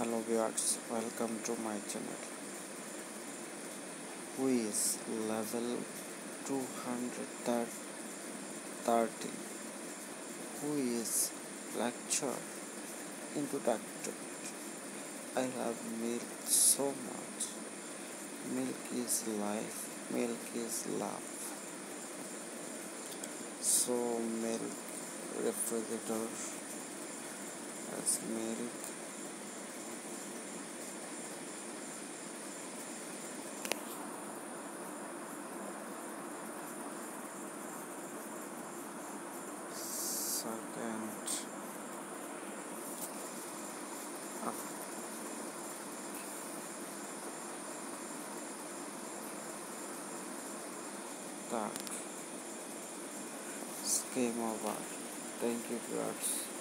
hello viewers welcome to my channel. Who is level 230 who is lecture introduction i love milk so much. Milk is life milk is love. So milk refrigerator as milk start. Game over. Thank you, viewers.